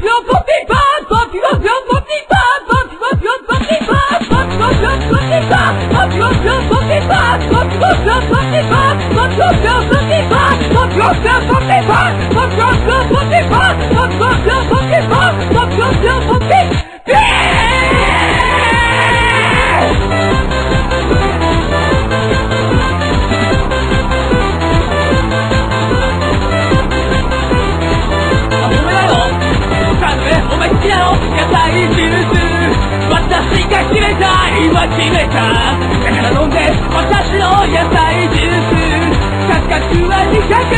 Eu tô Take it!